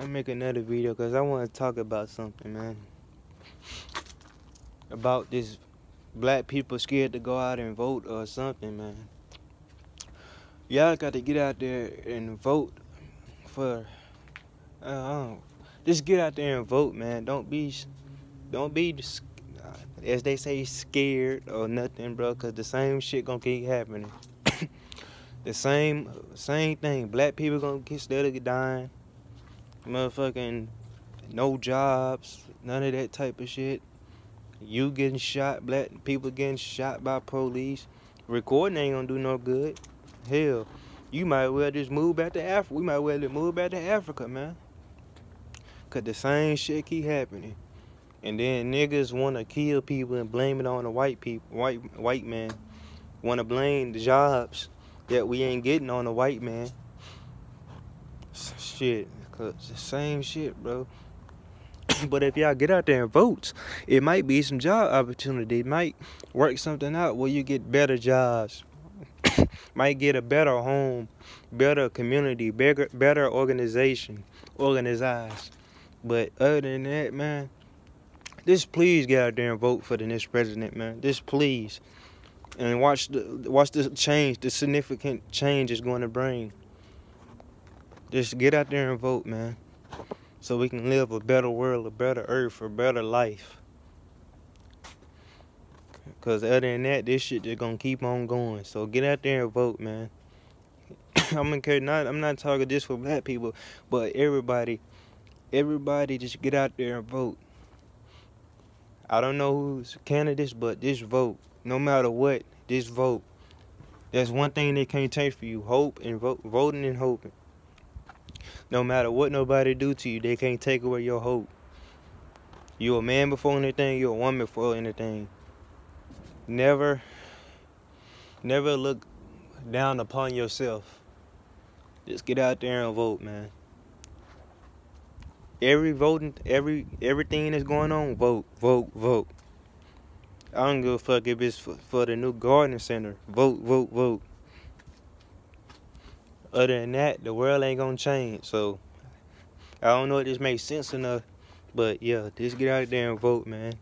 I make another video because I want to talk about something, man. About this black people scared to go out and vote or something, man. Y'all got to get out there and vote for. Uh, just get out there and vote, man. Don't be, don't be, as they say, scared or nothing, bro. Cause the same shit gonna keep happening. the same, same thing. Black people gonna get steady dying motherfucking no jobs, none of that type of shit. You getting shot, black people getting shot by police. Recording ain't gonna do no good. Hell, you might well just move back to Africa. We might well just move back to Africa, man. Cause the same shit keep happening. And then niggas wanna kill people and blame it on the white people, white white man. Wanna blame the jobs that we ain't getting on the white man. Shit. Cause the same shit, bro. but if y'all get out there and vote, it might be some job opportunity. It might work something out where you get better jobs. might get a better home, better community, better better organization, organized. But other than that, man, just please get out there and vote for the next president, man. Just please. And watch the watch the change, the significant change is going to bring. Just get out there and vote, man. So we can live a better world, a better earth, a better life. Cause other than that, this shit just gonna keep on going. So get out there and vote, man. I'm not I'm not talking just for black people, but everybody, everybody just get out there and vote. I don't know who's candidates, but just vote. No matter what, just vote. That's one thing they can't take for you. Hope and voting and hoping. No matter what nobody do to you, they can't take away your hope. You a man before anything, you a woman before anything. Never, never look down upon yourself. Just get out there and vote, man. Every voting, every everything that's going on, vote, vote, vote. I don't give a fuck if it's for, for the new garden center. Vote, vote, vote other than that, the world ain't gonna change. So I don't know if this makes sense enough, but yeah, just get out there and vote, man.